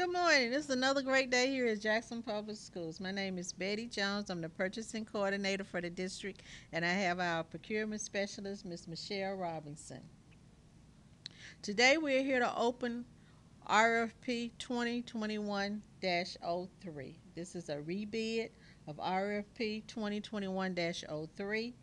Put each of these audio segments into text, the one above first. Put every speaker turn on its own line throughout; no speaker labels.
Good morning. This is another great day here at Jackson Public Schools. My name is Betty Jones. I'm the purchasing coordinator for the district, and I have our procurement specialist, Ms. Michelle Robinson. Today, we're here to open RFP 2021-03. This is a rebid of RFP 2021-03.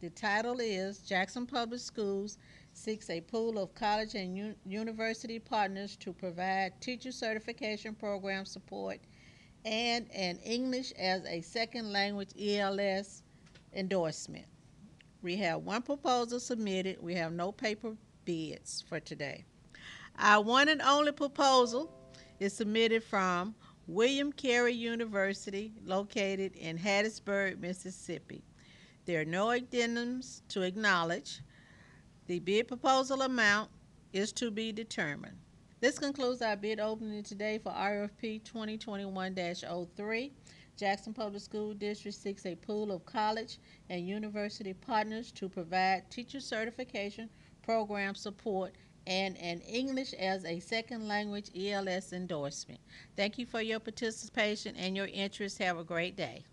The title is Jackson Public Schools seeks a pool of college and university partners to provide teacher certification program support and an English as a second language ELS endorsement. We have one proposal submitted. We have no paper bids for today. Our one and only proposal is submitted from William Carey University, located in Hattiesburg, Mississippi. There are no addendums to acknowledge. The bid proposal amount is to be determined. This concludes our bid opening today for RFP 2021-03. Jackson Public School District seeks a pool of college and university partners to provide teacher certification, program support, and an English as a second language ELS endorsement. Thank you for your participation and your interest. Have a great day.